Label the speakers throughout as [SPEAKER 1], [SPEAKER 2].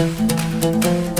[SPEAKER 1] Música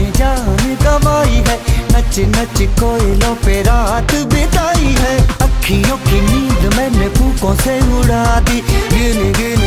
[SPEAKER 1] सच्ची जान गवाई है। नच नच कोयलों पे रात बिताई है। अखियों की नींद मैंने फूकों से उड़ा दी। गिन गिन